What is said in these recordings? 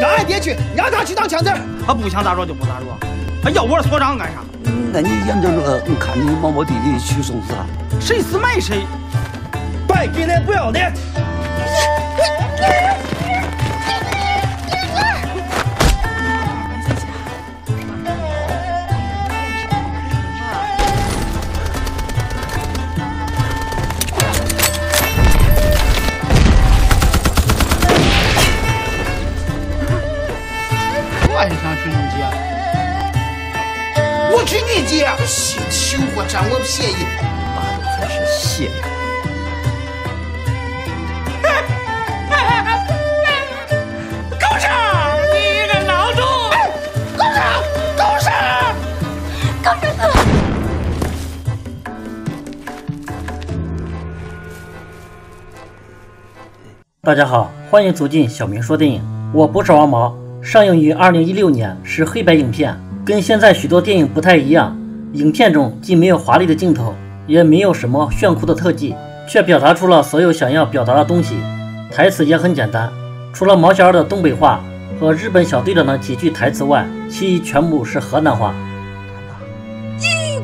让俺爹去，让他去当枪子。他不想咋着就不咋着，他要我所长干啥？那你眼睁着看你毛毛弟弟去送死啊？谁死埋谁，白给脸不要脸！我也想去你姐。我去你姐，新情货占我便宜，那都才是谢呀！狗剩，你个孬种！狗剩，狗剩。大家好，欢迎走进小明说电影。我不是王毛，上映于二零一六年，是黑白影片，跟现在许多电影不太一样。影片中既没有华丽的镜头，也没有什么炫酷的特技，却表达出了所有想要表达的东西。台词也很简单，除了毛小二的东北话和日本小队长的几句台词外，其余全部是河南话。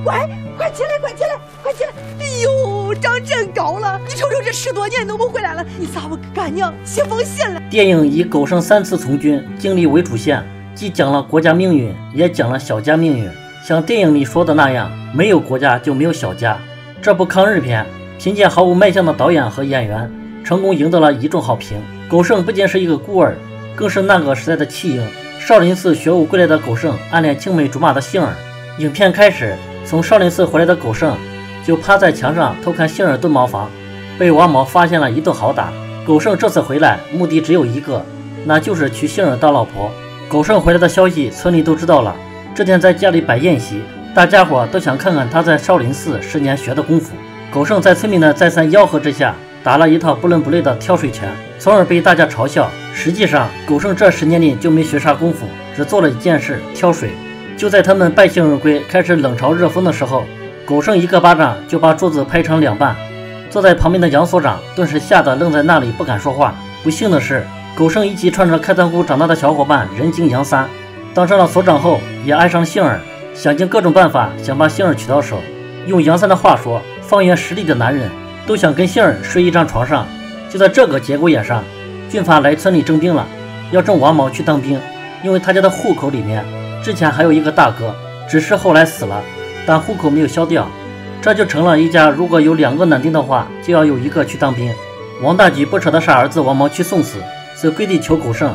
乖，快起来，快起来，快起来！哎呦，瞅瞅，这十多年都不回来了，你咋不给干娘写封信了？电影以狗剩三次从军经历为主线，既讲了国家命运，也讲了小家命运。像电影里说的那样，没有国家就没有小家。这部抗日片凭借毫无卖相的导演和演员，成功赢得了一众好评。狗剩不仅是一个孤儿，更是那个时代的弃婴。少林寺学武归来的狗剩暗恋青梅竹马的杏儿。影片开始，从少林寺回来的狗剩就趴在墙上偷看杏儿蹲茅房，被王毛发现了，一顿好打。狗剩这次回来目的只有一个，那就是娶杏儿当老婆。狗剩回来的消息，村里都知道了。这天在家里摆宴席，大家伙都想看看他在少林寺十年学的功夫。狗剩在村民的再三吆喝之下，打了一套不伦不类的挑水拳，从而被大家嘲笑。实际上，狗剩这十年里就没学啥功夫，只做了一件事：挑水。就在他们败兴而归，开始冷嘲热讽的时候，狗剩一个巴掌就把桌子拍成两半。坐在旁边的杨所长顿时吓得愣在那里，不敢说话。不幸的是，狗剩一起穿着开裆裤长大的小伙伴人精杨三，当上了所长后也爱上了杏儿，想尽各种办法想把杏儿娶到手。用杨三的话说，方圆十里的男人都想跟杏儿睡一张床上。就在这个节骨眼上，军阀来村里征兵了，要征王毛去当兵，因为他家的户口里面。之前还有一个大哥，只是后来死了，但户口没有消掉，这就成了一家如果有两个男丁的话，就要有一个去当兵。王大举不舍得杀儿子王毛去送死，就跪地求狗剩，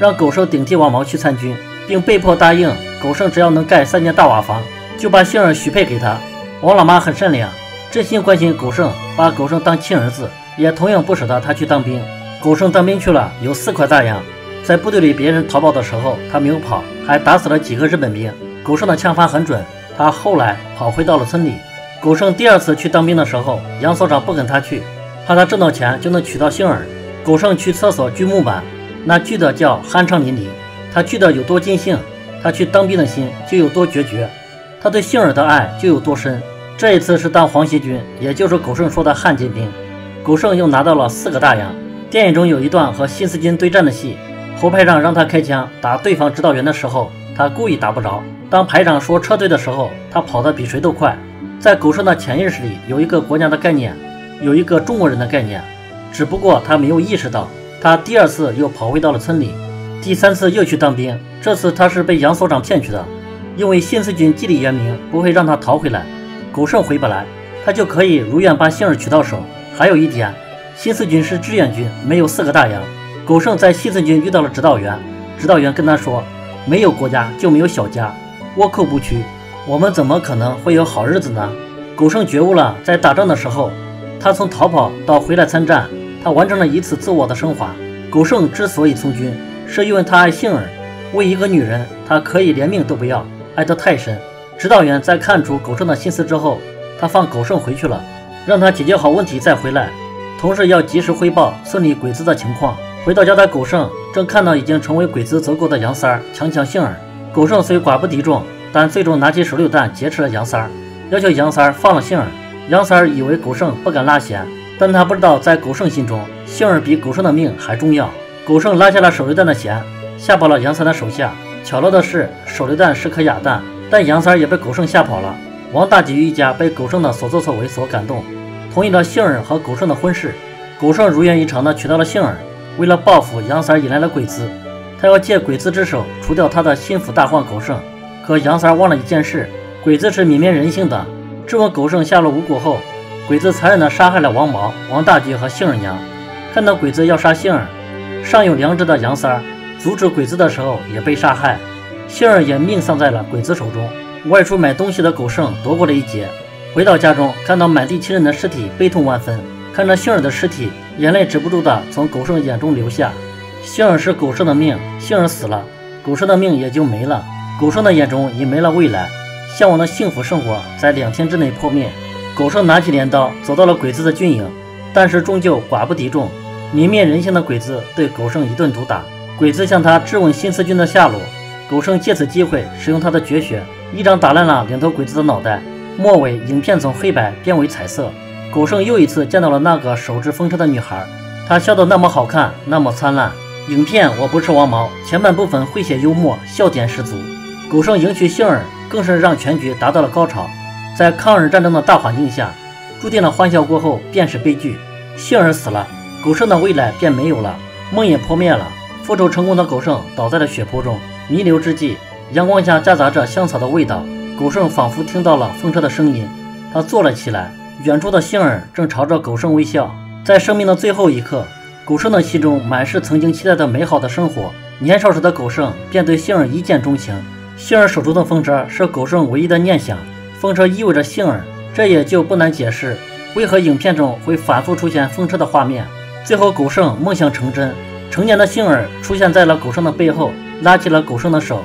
让狗剩顶替王毛去参军，并被迫答应狗剩只要能盖三间大瓦房，就把杏儿许配给他。王老妈很善良，真心关心狗剩，把狗剩当亲儿子，也同样不舍得他去当兵。狗剩当兵去了，有四块大洋。在部队里，别人逃跑的时候，他没有跑，还打死了几个日本兵。狗剩的枪法很准，他后来跑回到了村里。狗剩第二次去当兵的时候，杨所长不跟他去，怕他挣到钱就能娶到杏儿。狗剩去厕所锯木板，那锯的叫酣畅淋漓。他锯的有多尽兴，他去当兵的心就有多决绝，他对杏儿的爱就有多深。这一次是当皇协军，也就是狗剩说的汉奸兵。狗剩又拿到了四个大洋。电影中有一段和新四军对战的戏。侯排长让他开枪打对方指导员的时候，他故意打不着。当排长说撤退的时候，他跑得比谁都快。在狗剩的潜意识里有一个国家的概念，有一个中国人的概念，只不过他没有意识到。他第二次又跑回到了村里，第三次又去当兵。这次他是被杨所长骗去的，因为新四军纪律严明，不会让他逃回来。狗剩回不来，他就可以如愿把杏儿娶到手。还有一点，新四军是志愿军，没有四个大洋。狗剩在新四军遇到了指导员，指导员跟他说：“没有国家就没有小家，倭寇不屈，我们怎么可能会有好日子呢？”狗剩觉悟了，在打仗的时候，他从逃跑到回来参战，他完成了一次自我的升华。狗剩之所以从军，是因为他爱杏儿，为一个女人，他可以连命都不要，爱得太深。指导员在看出狗剩的心思之后，他放狗剩回去了，让他解决好问题再回来，同时要及时汇报村里鬼子的情况。回到家的狗剩正看到已经成为鬼子走狗的杨三儿强抢杏儿。狗剩虽寡不敌众，但最终拿起手榴弹劫持了杨三儿，要求杨三儿放了杏儿。杨三儿以为狗剩不敢拉弦，但他不知道在狗剩心中，杏儿比狗剩的命还重要。狗剩拉下了手榴弹的弦，吓跑了杨三的手下。巧了的是，手榴弹是颗哑弹，但杨三儿也被狗剩吓跑了。王大吉一家被狗剩的所作所为所感动，同意了杏儿和狗剩的婚事。狗剩如愿以偿地娶到了杏儿。为了报复杨三引来了鬼子，他要借鬼子之手除掉他的心腹大患狗剩。可杨三忘了一件事：鬼子是泯灭人性的。质问狗剩下落无果后，鬼子残忍地杀害了王毛、王大吉和杏儿娘。看到鬼子要杀杏儿，尚有良知的杨三阻止鬼子的时候也被杀害，杏儿也命丧在了鬼子手中。外出买东西的狗剩躲过了一劫，回到家中看到满地亲人的尸体，悲痛万分。看着杏儿的尸体，眼泪止不住的从狗剩眼中流下。杏儿是狗剩的命，杏儿死了，狗剩的命也就没了。狗剩的眼中已没了未来，向往的幸福生活在两天之内破灭。狗剩拿起镰刀，走到了鬼子的军营，但是终究寡不敌众。泯灭人性的鬼子对狗剩一顿毒打，鬼子向他质问新四军的下落。狗剩借此机会使用他的绝学，一掌打烂了领头鬼子的脑袋。末尾，影片从黑白变为彩色。狗剩又一次见到了那个手执风车的女孩，她笑得那么好看，那么灿烂。影片《我不是王毛》前半部分诙谐幽默，笑点十足。狗剩迎娶杏儿，更是让全局达到了高潮。在抗日战争的大环境下，注定了欢笑过后便是悲剧。杏儿死了，狗剩的未来便没有了，梦也破灭了。复仇成功的狗剩倒在了血泊中，弥留之际，阳光下夹杂着香草的味道。狗剩仿佛听到了风车的声音，他坐了起来。远处的杏儿正朝着狗剩微笑，在生命的最后一刻，狗剩的心中满是曾经期待的美好的生活。年少时的狗剩便对杏儿一见钟情。杏儿手中的风车是狗剩唯一的念想，风车意味着杏儿，这也就不难解释为何影片中会反复出现风车的画面。最后，狗剩梦想成真，成年的杏儿出现在了狗剩的背后，拉起了狗剩的手，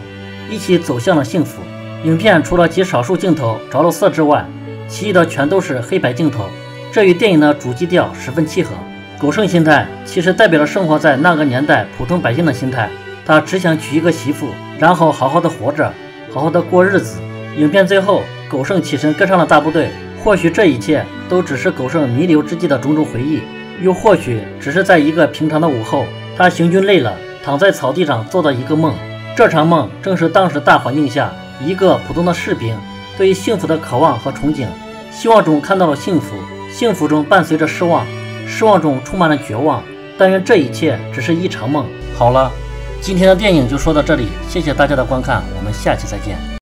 一起走向了幸福。影片除了极少数镜头着了色之外，其余的全都是黑白镜头，这与电影的主基调十分契合。狗剩心态其实代表了生活在那个年代普通百姓的心态，他只想娶一个媳妇，然后好好的活着，好好的过日子。影片最后，狗剩起身跟上了大部队，或许这一切都只是狗剩弥留之际的种种回忆，又或许只是在一个平常的午后，他行军累了，躺在草地上做的一个梦。这场梦正是当时大环境下一个普通的士兵对于幸福的渴望和憧憬。希望中看到了幸福，幸福中伴随着失望，失望中充满了绝望。但愿这一切只是一场梦。好了，今天的电影就说到这里，谢谢大家的观看，我们下期再见。